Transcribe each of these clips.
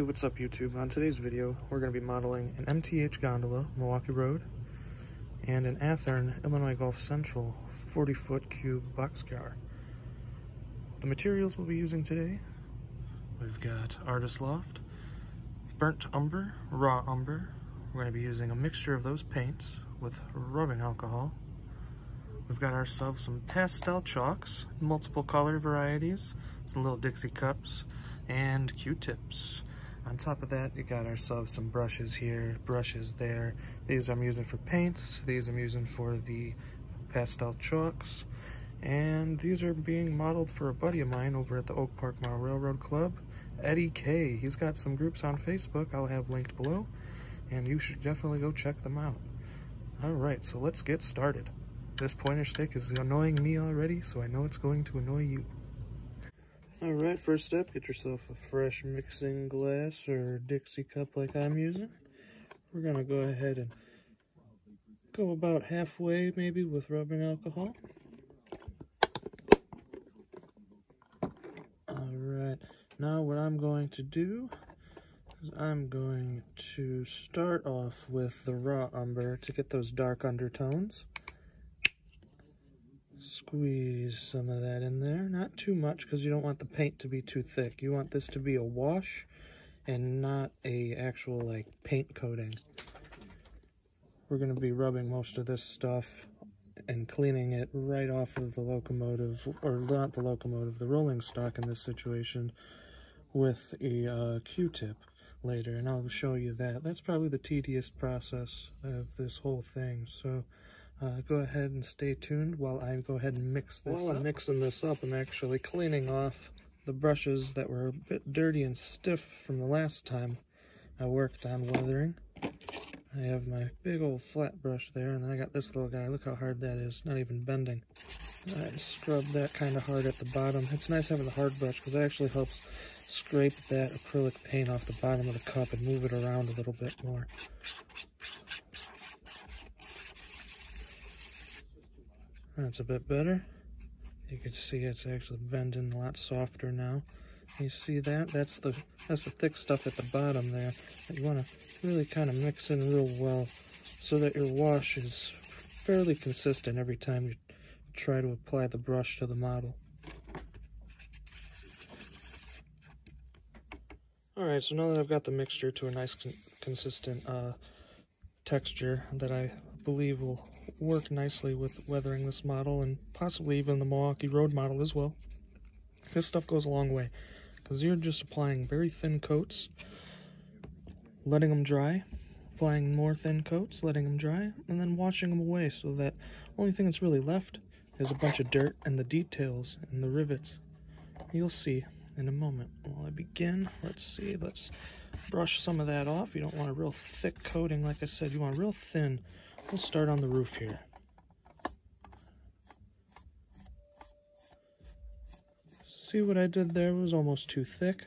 Hey, what's up YouTube? On today's video, we're going to be modeling an MTH gondola, Milwaukee Road, and an Athearn, Illinois Gulf Central 40-foot cube boxcar. The materials we'll be using today, we've got Artist Loft, Burnt Umber, Raw Umber. We're going to be using a mixture of those paints with rubbing alcohol. We've got ourselves some pastel chalks, multiple color varieties, some little Dixie cups, and Q-tips. On top of that, you got ourselves some brushes here, brushes there. These I'm using for paints, these I'm using for the pastel chalks, and these are being modeled for a buddy of mine over at the Oak Park Model Railroad Club, Eddie K. He's got some groups on Facebook I'll have linked below, and you should definitely go check them out. Alright, so let's get started. This pointer stick is annoying me already, so I know it's going to annoy you. Alright, first step, get yourself a fresh mixing glass or Dixie cup like I'm using. We're to go ahead and go about halfway maybe with rubbing alcohol. Alright, now what I'm going to do is I'm going to start off with the raw umber to get those dark undertones squeeze some of that in there. Not too much because you don't want the paint to be too thick. You want this to be a wash and not a actual like paint coating. We're going to be rubbing most of this stuff and cleaning it right off of the locomotive, or not the locomotive, the rolling stock in this situation with a uh, Q-tip later, and I'll show you that. That's probably the tedious process of this whole thing, so uh, go ahead and stay tuned while I go ahead and mix this While up. I'm mixing this up, I'm actually cleaning off the brushes that were a bit dirty and stiff from the last time I worked on weathering. I have my big old flat brush there, and then I got this little guy. Look how hard that is, not even bending. I scrub that kind of hard at the bottom. It's nice having the hard brush because it actually helps scrape that acrylic paint off the bottom of the cup and move it around a little bit more. That's a bit better. You can see it's actually bending a lot softer now. You see that? That's the that's the thick stuff at the bottom there. You want to really kind of mix in real well so that your wash is fairly consistent every time you try to apply the brush to the model. Alright, so now that I've got the mixture to a nice con consistent uh, texture that I believe will work nicely with weathering this model and possibly even the Milwaukee Road model as well. This stuff goes a long way because you're just applying very thin coats, letting them dry, applying more thin coats, letting them dry, and then washing them away so that only thing that's really left is a bunch of dirt and the details and the rivets. You'll see in a moment. While I begin, let's see, let's brush some of that off. You don't want a real thick coating, like I said, you want real thin We'll start on the roof here. See what I did there It was almost too thick.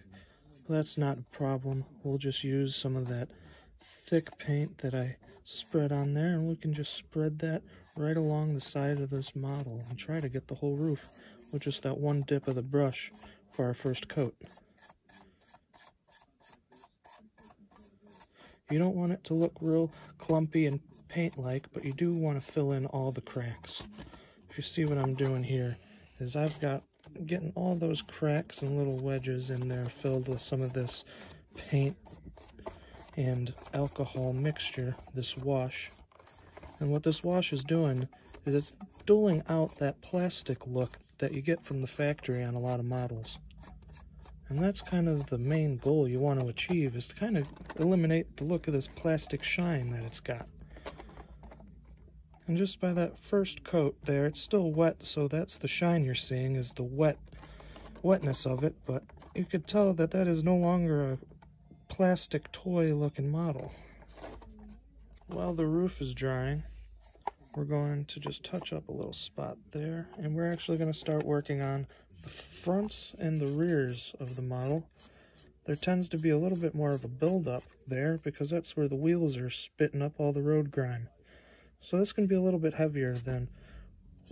That's not a problem. We'll just use some of that thick paint that I spread on there and we can just spread that right along the side of this model and try to get the whole roof with just that one dip of the brush for our first coat. You don't want it to look real clumpy and paint-like, but you do want to fill in all the cracks. If you see what I'm doing here, is I've got getting all those cracks and little wedges in there filled with some of this paint and alcohol mixture, this wash. And what this wash is doing is it's doling out that plastic look that you get from the factory on a lot of models. And that's kind of the main goal you want to achieve, is to kind of eliminate the look of this plastic shine that it's got. And just by that first coat there, it's still wet, so that's the shine you're seeing is the wet wetness of it, but you could tell that that is no longer a plastic toy looking model. While the roof is drying, we're going to just touch up a little spot there, and we're actually going to start working on the fronts and the rears of the model. There tends to be a little bit more of a buildup there because that's where the wheels are spitting up all the road grime. So this can be a little bit heavier than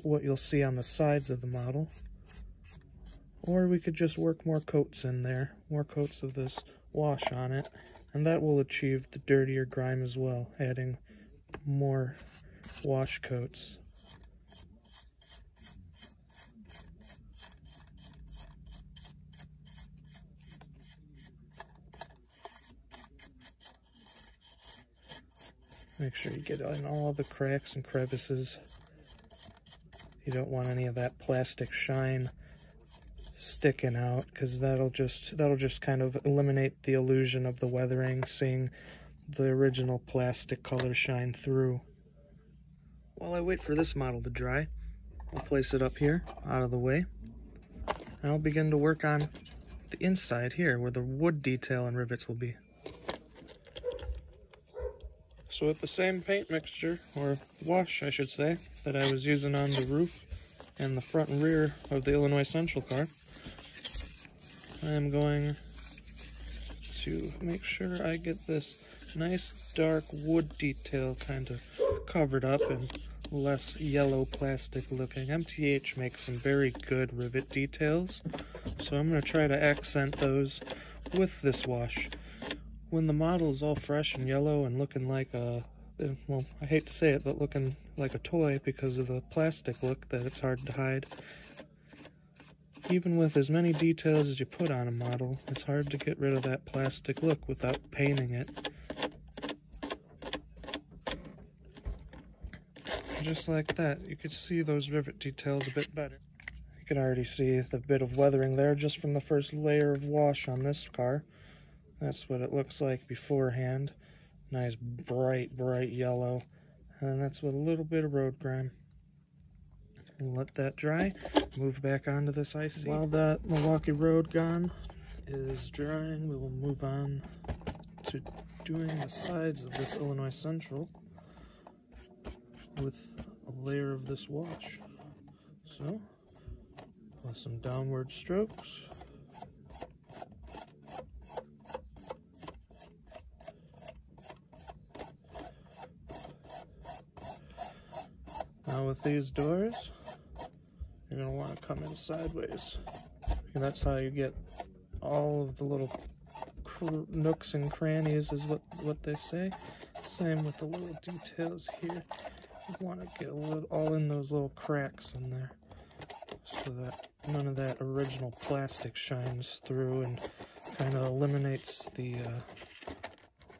what you'll see on the sides of the model. Or we could just work more coats in there, more coats of this wash on it, and that will achieve the dirtier grime as well, adding more wash coats. Make sure you get in all the cracks and crevices. You don't want any of that plastic shine sticking out because that'll just that'll just kind of eliminate the illusion of the weathering, seeing the original plastic color shine through. While I wait for this model to dry, I'll place it up here out of the way and I'll begin to work on the inside here where the wood detail and rivets will be. So with the same paint mixture, or wash I should say, that I was using on the roof and the front and rear of the Illinois Central car, I am going to make sure I get this nice dark wood detail kind of covered up and less yellow plastic looking. MTH makes some very good rivet details, so I'm going to try to accent those with this wash when the model is all fresh and yellow and looking like a, well, I hate to say it, but looking like a toy because of the plastic look that it's hard to hide. Even with as many details as you put on a model, it's hard to get rid of that plastic look without painting it. Just like that, you could see those rivet details a bit better. You can already see the bit of weathering there just from the first layer of wash on this car. That's what it looks like beforehand. Nice bright, bright yellow. And that's with a little bit of road grime. Let that dry. Move back onto this IC. While that Milwaukee Road gon is drying, we will move on to doing the sides of this Illinois Central with a layer of this wash. So, with some downward strokes. Now these doors, you're going to want to come in sideways. And that's how you get all of the little nooks and crannies is what, what they say. Same with the little details here. You want to get a little, all in those little cracks in there so that none of that original plastic shines through and kind of eliminates the uh,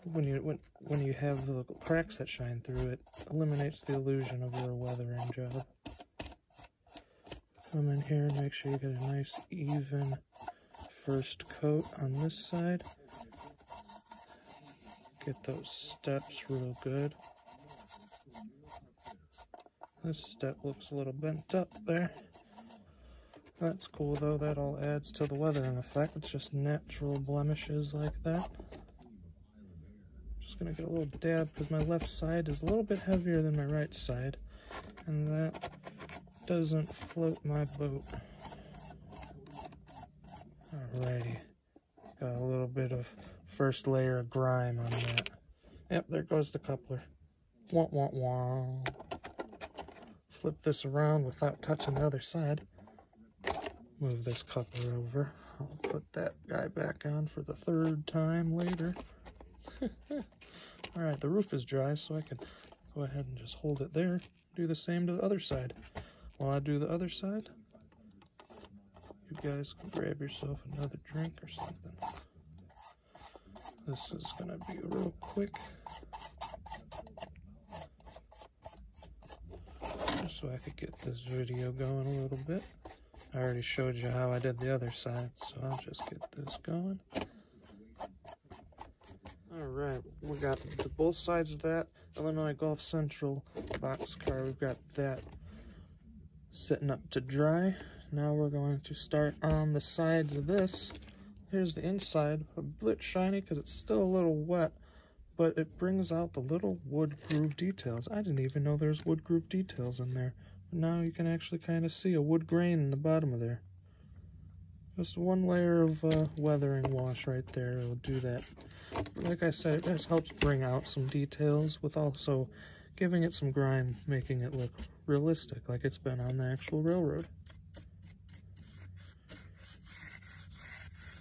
when you when when you have the cracks that shine through it, eliminates the illusion of your weathering job. Come in here and make sure you get a nice even first coat on this side. Get those steps real good. This step looks a little bent up there. That's cool though, that all adds to the weathering effect. It's just natural blemishes like that gonna get a little dab because my left side is a little bit heavier than my right side and that doesn't float my boat. Alrighty, got a little bit of first layer of grime on that. Yep, there goes the coupler. Wah, wah, wah. Flip this around without touching the other side. Move this coupler over. I'll put that guy back on for the third time later. All right, the roof is dry, so I can go ahead and just hold it there. Do the same to the other side. While I do the other side, you guys can grab yourself another drink or something. This is gonna be real quick. Just so I could get this video going a little bit. I already showed you how I did the other side, so I'll just get this going. All right, we got the, both sides of that Illinois Gulf Central box car. We've got that sitting up to dry. Now we're going to start on the sides of this. Here's the inside, a bit shiny because it's still a little wet, but it brings out the little wood groove details. I didn't even know there's wood groove details in there. But now you can actually kind of see a wood grain in the bottom of there. Just one layer of uh, weathering wash right there will do that like I said, it just helps bring out some details with also giving it some grime, making it look realistic, like it's been on the actual railroad.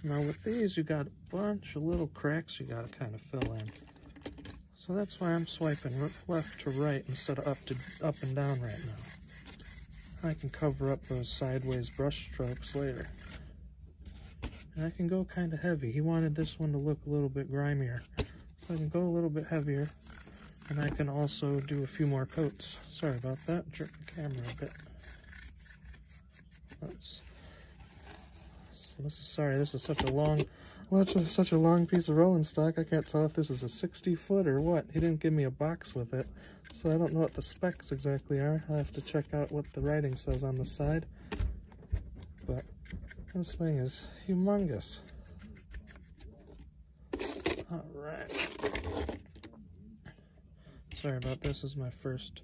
Now with these, you got a bunch of little cracks you gotta kind of fill in. So that's why I'm swiping left to right instead of up to up and down right now. I can cover up those sideways brush strokes later. And I can go kind of heavy. He wanted this one to look a little bit grimier. So I can go a little bit heavier. And I can also do a few more coats. Sorry about that, jerk the camera a bit. Let's, so this is, sorry, this is such a long, such a long piece of rolling stock. I can't tell if this is a 60 foot or what. He didn't give me a box with it. So I don't know what the specs exactly are. I'll have to check out what the writing says on the side. But this thing is humongous. All right. Sorry about this. this is my first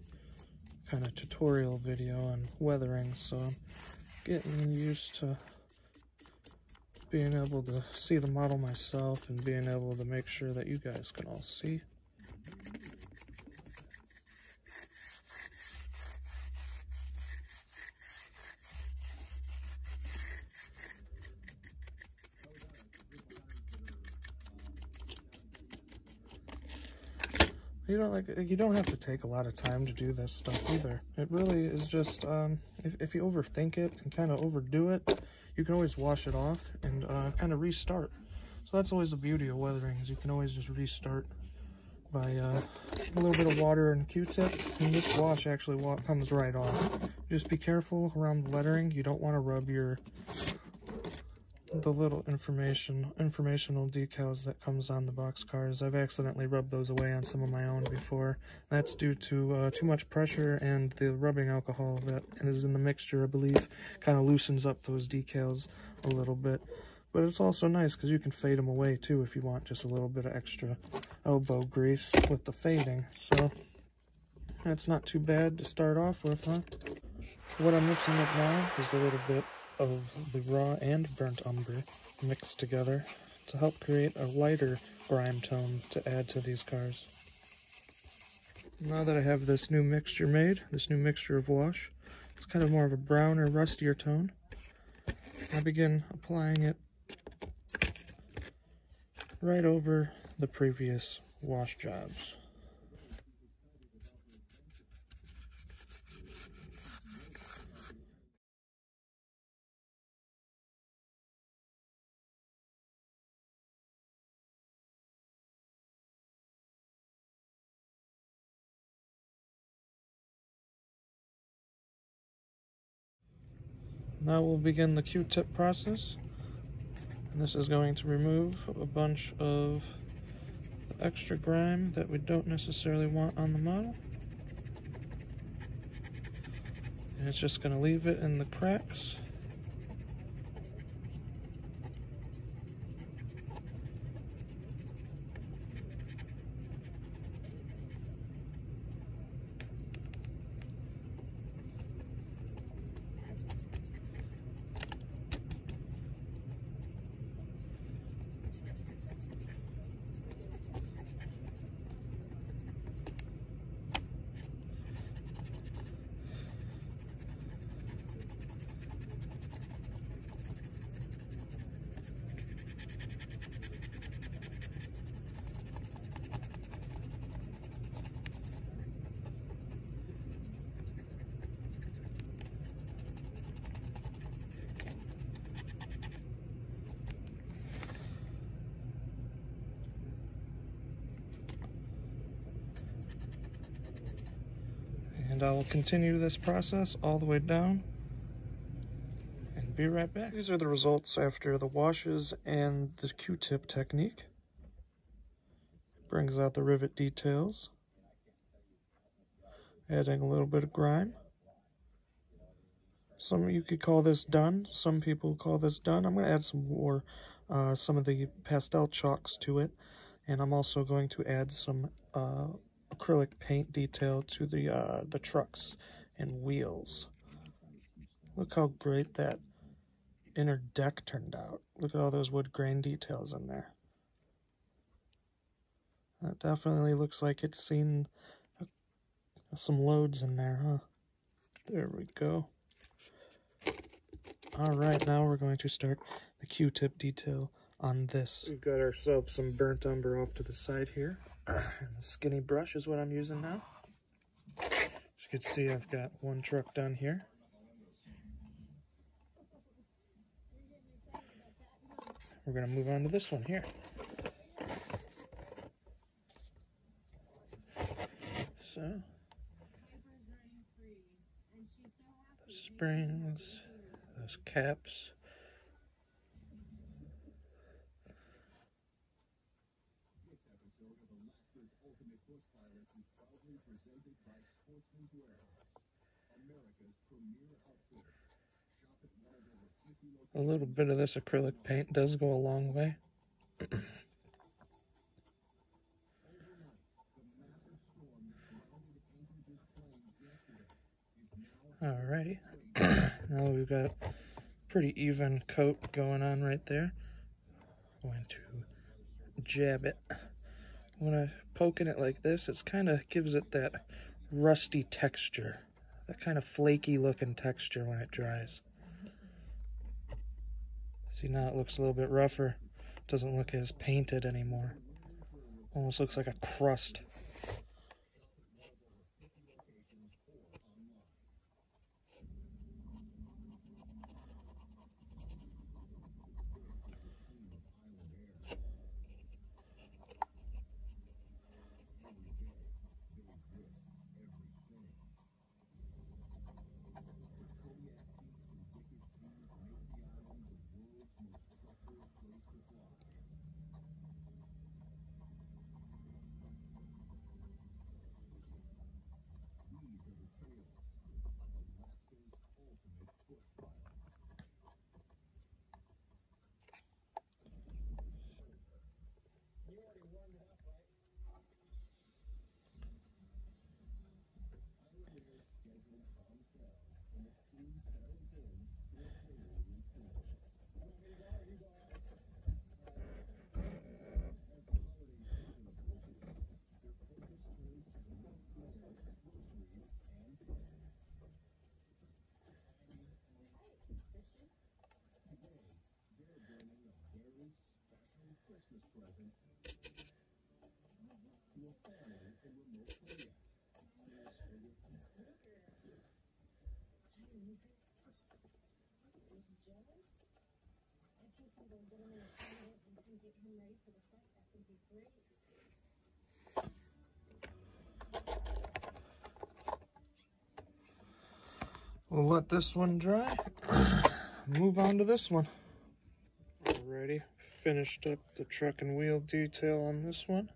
kind of tutorial video on weathering, so I'm getting used to being able to see the model myself and being able to make sure that you guys can all see. You don't like you don't have to take a lot of time to do this stuff either. It really is just um, if, if you overthink it and kind of overdo it you can always wash it off and uh, kind of restart. So that's always the beauty of weathering is you can always just restart by uh, a little bit of water and q-tip and this wash actually comes right off. Just be careful around the lettering. You don't want to rub your the little information informational decals that comes on the box cars. I've accidentally rubbed those away on some of my own before. That's due to uh, too much pressure and the rubbing alcohol that is in the mixture, I believe, kind of loosens up those decals a little bit. But it's also nice because you can fade them away too if you want just a little bit of extra elbow grease with the fading. So that's not too bad to start off with, huh? What I'm mixing up now is a little bit of the raw and burnt umber mixed together to help create a lighter grime tone to add to these cars. Now that I have this new mixture made, this new mixture of wash, it's kind of more of a browner, rustier tone. I begin applying it right over the previous wash jobs. Now we'll begin the Q-tip process. And this is going to remove a bunch of extra grime that we don't necessarily want on the model. And it's just going to leave it in the cracks. And I will continue this process all the way down and be right back. These are the results after the washes and the Q-tip technique. Brings out the rivet details. Adding a little bit of grime. Some you could call this done. Some people call this done. I'm going to add some more, uh, some of the pastel chalks to it. And I'm also going to add some uh, acrylic paint detail to the uh, the trucks and wheels. Look how great that inner deck turned out. Look at all those wood grain details in there. That definitely looks like it's seen uh, some loads in there, huh? There we go. All right, now we're going to start the Q-tip detail on this. We've got ourselves some burnt umber off to the side here. The skinny brush is what I'm using now. As you can see, I've got one truck down here. We're going to move on to this one here. So, springs, those caps. A little bit of this acrylic paint does go a long way. Alrighty, now we've got a pretty even coat going on right there. I'm Going to jab it. When I poke in it like this, it kind of gives it that rusty texture, that kind of flaky looking texture when it dries. See now it looks a little bit rougher. Doesn't look as painted anymore. Almost looks like a crust. We'll let this one dry. Move on to this one. Finished up the truck and wheel detail on this one.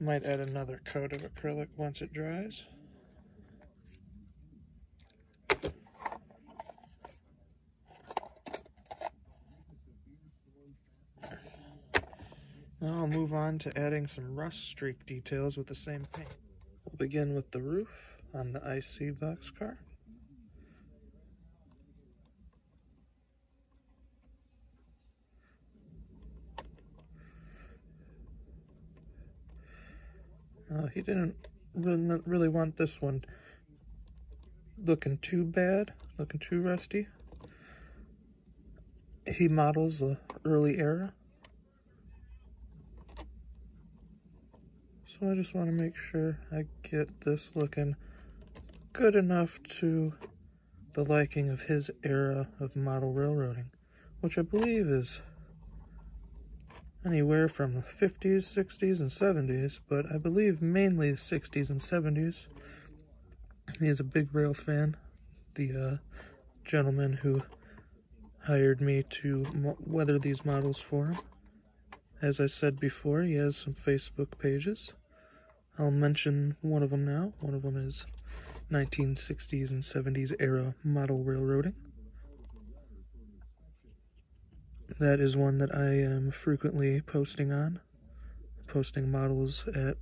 Might add another coat of acrylic once it dries. Now I'll move on to adding some rust streak details with the same paint. We'll begin with the roof on the IC boxcar. Uh, he didn't really want this one looking too bad, looking too rusty. He models the early era. So I just want to make sure I get this looking good enough to the liking of his era of model railroading, which I believe is anywhere from the 50s, 60s, and 70s, but I believe mainly the 60s and 70s. He is a big rail fan. The uh, gentleman who hired me to weather these models for him. As I said before, he has some Facebook pages. I'll mention one of them now. One of them is 1960s and 70s era model railroading. That is one that I am frequently posting on, posting models at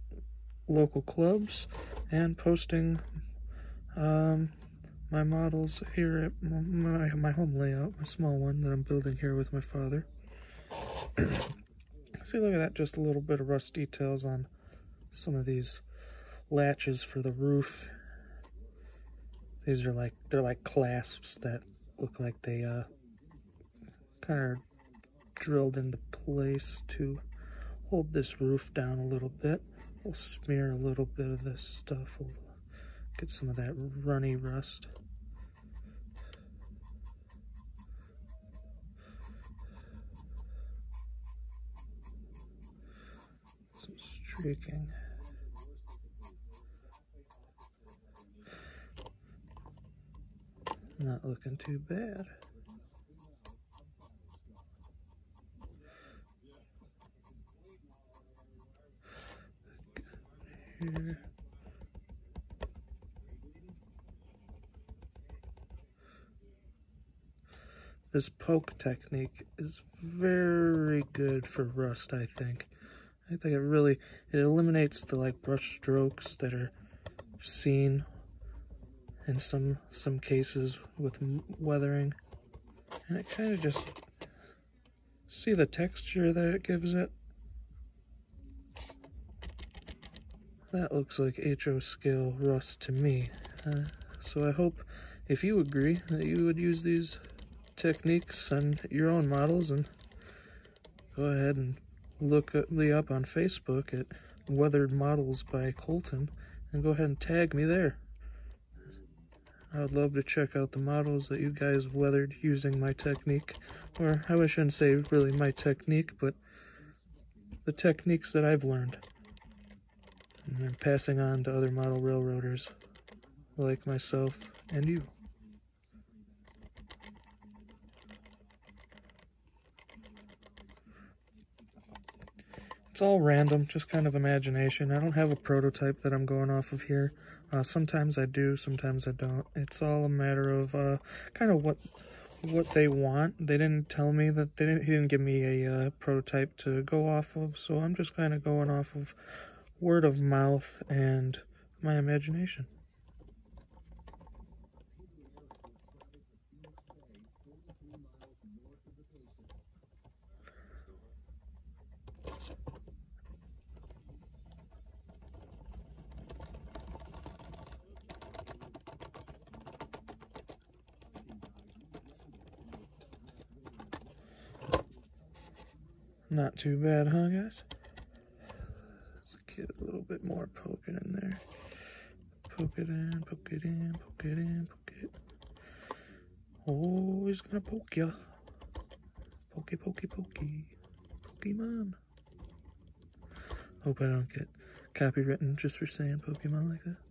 local clubs and posting um, my models here at my, my home layout, my small one that I'm building here with my father. See, look at that, just a little bit of rust details on some of these latches for the roof. These are like, they're like clasps that look like they uh, kind of drilled into place to hold this roof down a little bit. We'll smear a little bit of this stuff. We'll get some of that runny rust. Some streaking. Not looking too bad. Here. This poke technique is very good for rust, I think. I think it really, it eliminates the like brush strokes that are seen in some some cases with weathering. And it kind of just see the texture that it gives it? That looks like HO scale rust to me uh, so I hope if you agree that you would use these techniques on your own models and go ahead and look me up on Facebook at Weathered Models by Colton and go ahead and tag me there. I would love to check out the models that you guys weathered using my technique. Or I shouldn't say really my technique, but the techniques that I've learned. And I'm passing on to other model railroaders like myself and you. It's all random, just kind of imagination. I don't have a prototype that I'm going off of here. Uh, sometimes I do, sometimes I don't. It's all a matter of uh, kind of what what they want. They didn't tell me that they didn't. He didn't give me a uh, prototype to go off of, so I'm just kind of going off of word of mouth and my imagination. Not too bad, huh, guys? Let's get a little bit more poking in there. Poke it in, poke it in, poke it in, poke it. Oh, he's gonna poke ya. Pokey, pokey, pokey. Pokemon. Hope I don't get copywritten just for saying Pokemon like that.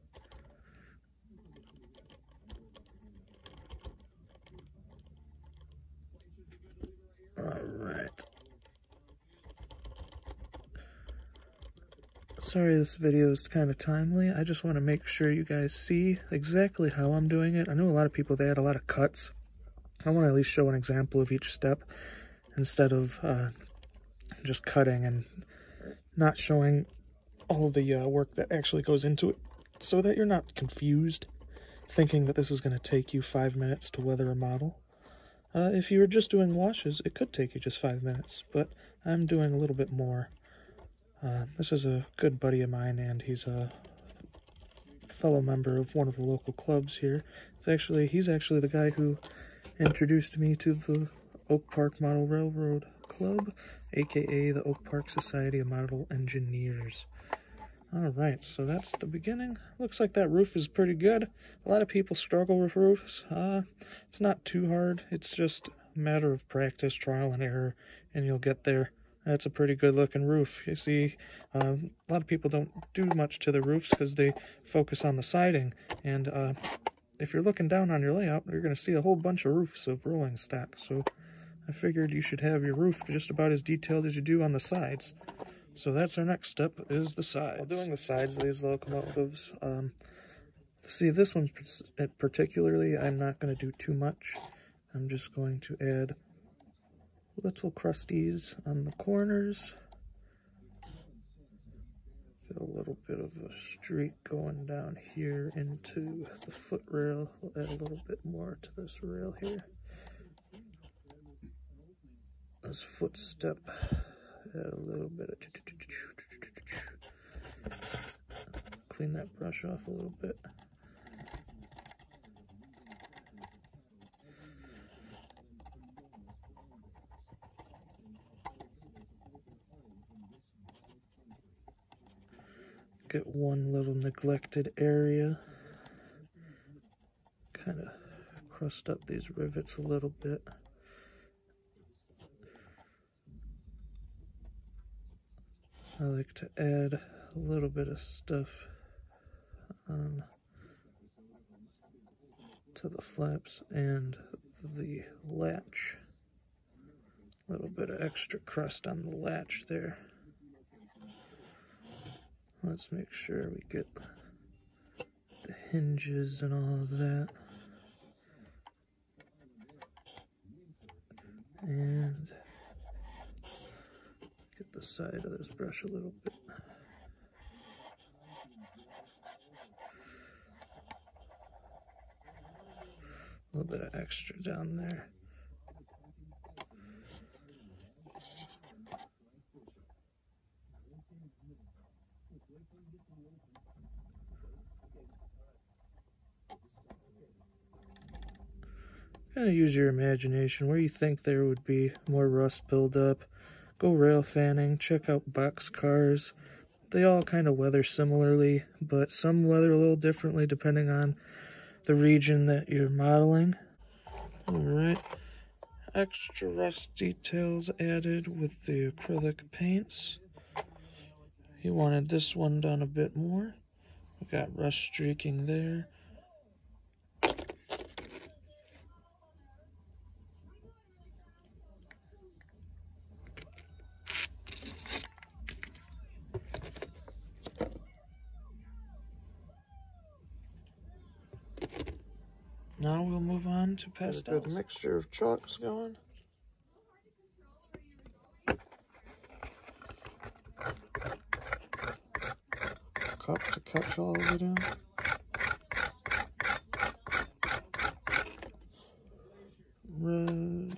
Sorry this video is kind of timely. I just want to make sure you guys see exactly how I'm doing it. I know a lot of people, they had a lot of cuts. I want to at least show an example of each step instead of uh, just cutting and not showing all the uh, work that actually goes into it so that you're not confused thinking that this is going to take you five minutes to weather a model. Uh, if you were just doing washes, it could take you just five minutes, but I'm doing a little bit more. Uh, this is a good buddy of mine, and he's a fellow member of one of the local clubs here. It's actually he's actually the guy who introduced me to the Oak Park Model Railroad Club, aka the Oak Park Society of Model Engineers. Alright, so that's the beginning. Looks like that roof is pretty good. A lot of people struggle with roofs. Uh, it's not too hard. It's just a matter of practice, trial and error, and you'll get there. That's a pretty good looking roof. You see, um, a lot of people don't do much to the roofs because they focus on the siding. And uh, if you're looking down on your layout, you're going to see a whole bunch of roofs of rolling stock. So I figured you should have your roof just about as detailed as you do on the sides. So that's our next step, is the sides. While doing the sides of these locomotives, um, see this one particularly, I'm not going to do too much. I'm just going to add little crusties on the corners. A little bit of a streak going down here into the foot rail. We'll add a little bit more to this rail here. This footstep, add a little bit of clean that brush off a little bit. Get one little neglected area. Kind of crust up these rivets a little bit. I like to add a little bit of stuff on to the flaps and the latch. A little bit of extra crust on the latch there. Let's make sure we get the hinges and all of that. And get the side of this brush a little bit. A little bit of extra down there. Kind of use your imagination where you think there would be more rust buildup. Go rail fanning, check out box cars. They all kind of weather similarly, but some weather a little differently depending on the region that you're modeling. Alright, extra rust details added with the acrylic paints. He wanted this one done a bit more. We got rust streaking there. Now we'll move on to pastel. Good mixture of chalks going. Cup to catch all of it in. Red.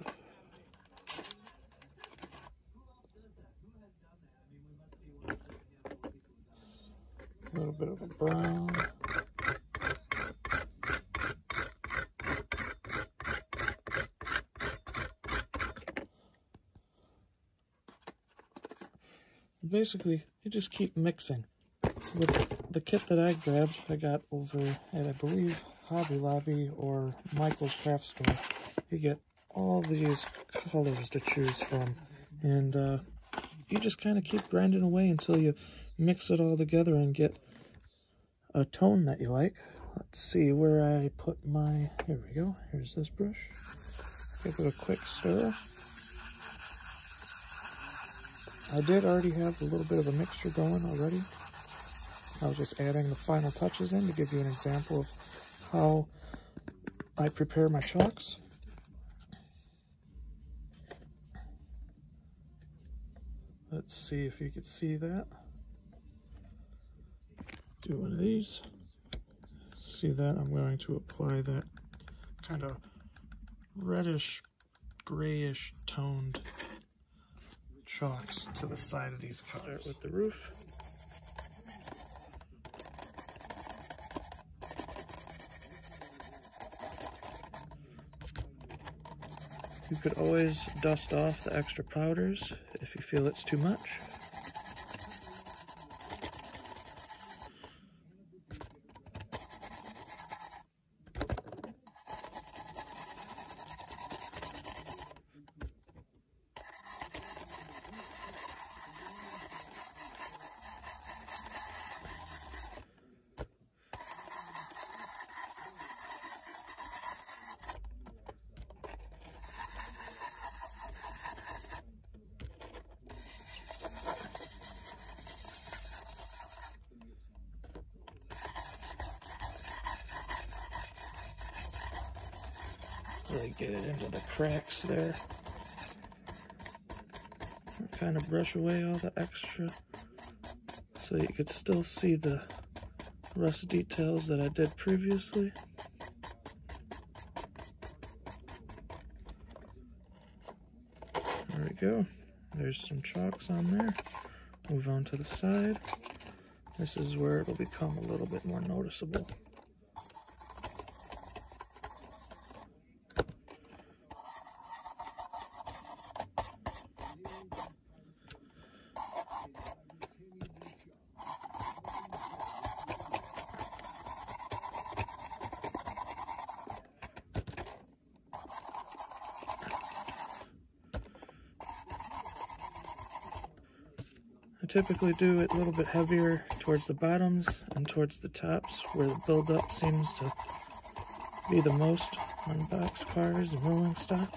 A little bit of a brown. Basically, you just keep mixing. With the kit that I grabbed, I got over at, I believe, Hobby Lobby or Michael's Craft Store. You get all these colors to choose from. And uh, you just kind of keep grinding away until you mix it all together and get a tone that you like. Let's see where I put my, here we go, here's this brush. Give it a quick stir. I did already have a little bit of a mixture going already. I was just adding the final touches in to give you an example of how I prepare my chalks. Let's see if you can see that. Do one of these. See that? I'm going to apply that kind of reddish, grayish toned chalks to the side of these cars with the roof. You could always dust off the extra powders if you feel it's too much. Really get it into the cracks there. Kind of brush away all the extra so you could still see the rust details that I did previously. There we go. There's some chalks on there. Move on to the side. This is where it'll become a little bit more noticeable. Typically do it a little bit heavier towards the bottoms and towards the tops where the buildup seems to be the most on box cars and rolling stock.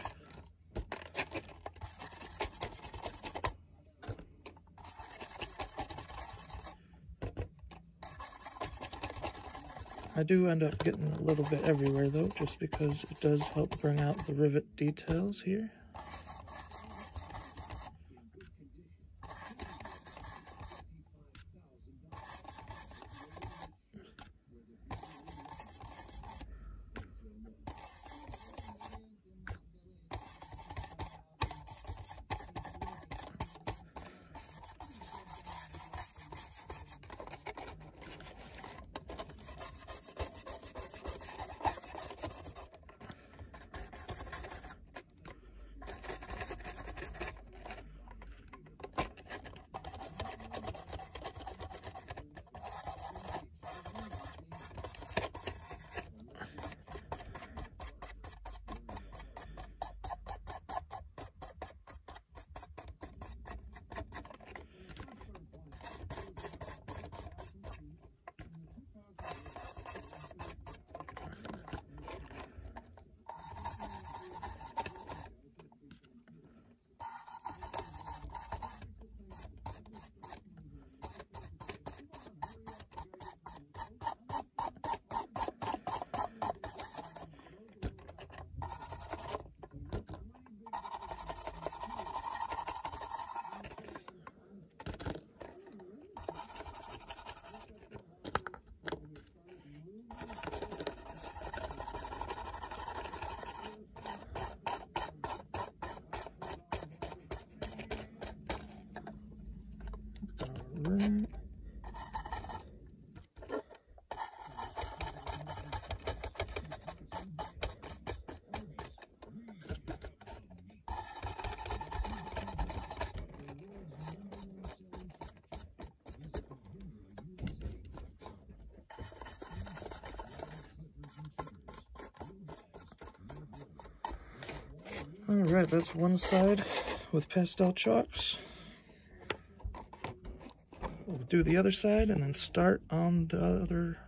I do end up getting a little bit everywhere though, just because it does help bring out the rivet details here. All right, that's one side with pastel chalks. Do the other side and then start on the other.